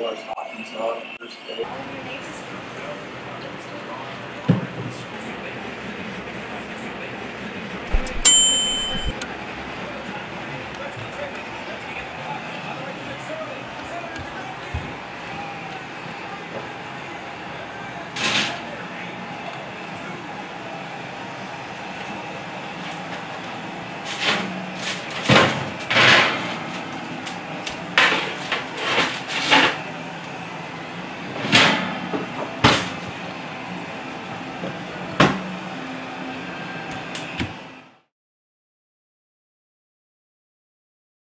Well, it's hot and stuff.